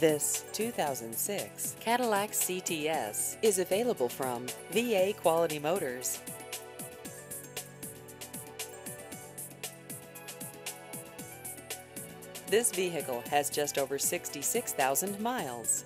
This 2006 Cadillac CTS is available from VA Quality Motors. This vehicle has just over 66,000 miles.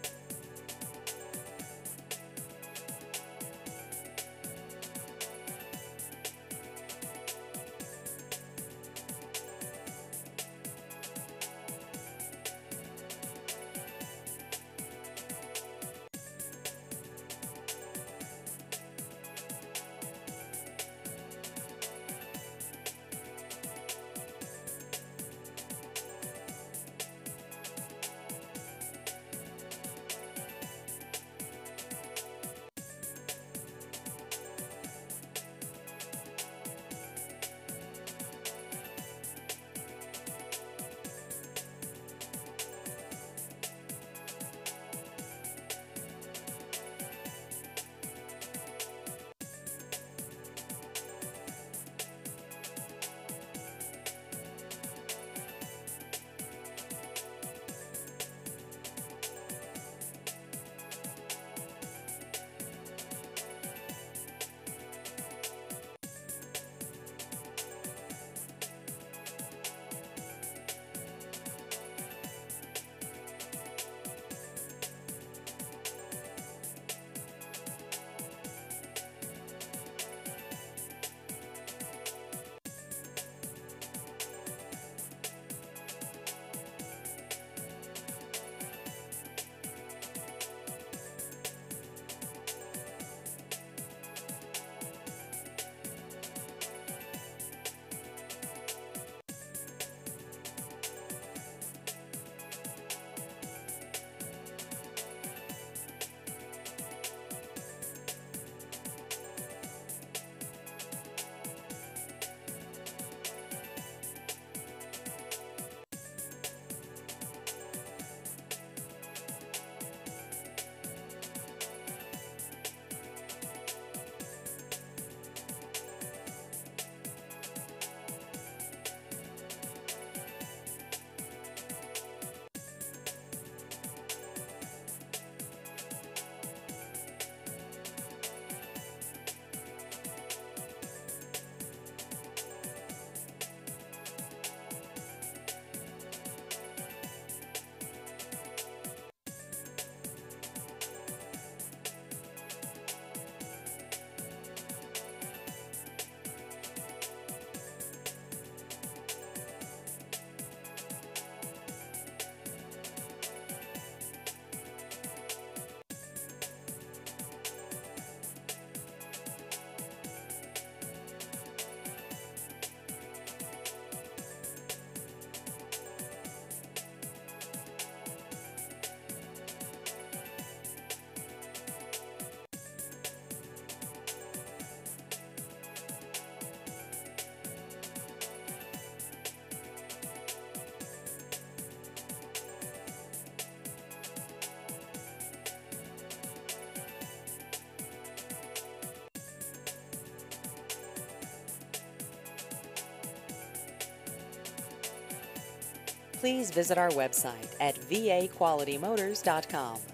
Please visit our website at vaqualitymotors.com.